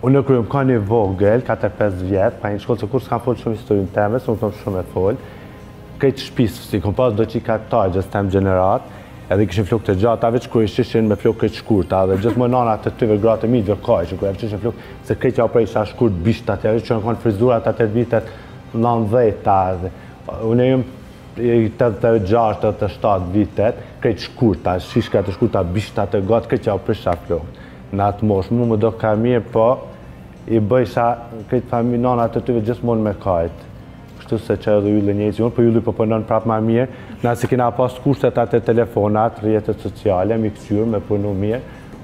Unë kur jom kon i vogël, 4-5 vjet, pa hi n'shkollë që kur s'kam folë shumë historinë teme, s'u këmë shumë e folë. Te shpia, si kem pasë do që i ka t'asaj gjeneratës teme, edhe i kishin flokë të gjatë, a veç kur i shihshin me flokë të shkurta, dhe gjithmonë nanat të tyve gratë e mijëve ka ishin, kur e shihshin flokët, se krejt jau prejsha shkurt bishtë të atjeri, që jan kon frizurat ato vitet nandhjeta, dhe unë e jëmë i të të gjashtë dhe të shtatë vitet, këtë shkurta, shishka të shkurta bishtë atë e gatë, krejt jau prishsha flokët. Në atë moshë mu m'u doka mirë po i bëjsha këta fmi nanat të tyve gjithmonë me kajtë. Kështu se që edhe Ylli njëjtë si unë, po Ylli po përnon prapë ma mirë. Na s'i kina pas kushtet as telefonat, rrjetet sociale, me kqyrë, me përnu mirë.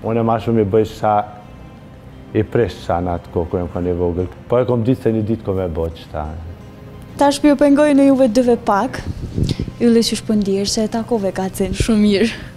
Unë ma shumë i bëjsha i prishsha në atë kohë kur jom kon i vogël. Po e kom ditë se një ditë kom me bo qeta. Tash po ju pengoj unë juve dyve pak. Yll qysh po ndjehesh se e takove kacin. Shumë mirë.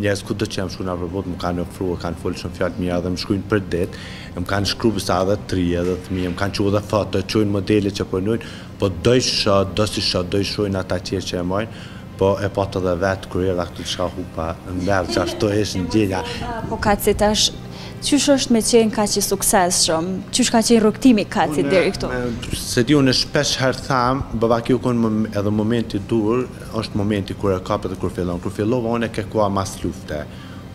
Njerëz kudo që jam shku nëpër botë më kanë ofru e kanë fol shumë fjalë të mira dhe më shkrujnë përditë e më kanë shkru besa edhe t'rinj edhe fëmijë e më kanë çu edhe foto çojnë modele që po përnojnë po do i sho do s'i sho do i shojnë ata tjerë që e mojnë po e pate edhe vet kur erdhe këtu diçka hupa merr qashtu është ndjenja po kaci tash qysh është me qenë kaq i suksesshëm qysh ka qenë rrugëtimi i kacit deri këtu s'e di unë shpesh herë tham bëhet, u kon edhe momenti i dur Është momenti kur e kap dhe kur fillon. Kur fillova unë e kërkova mas lufte.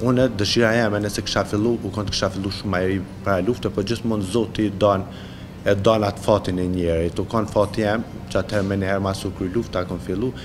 Unë dëshira eme nëse kisha fillu u kon të kisha fillu shumë ma i ri para lufte po gjithmonë zoti i dan e dan atë fatin e njerit u kon fati em që atëherë menjëherë masi u kry lufta kom fillu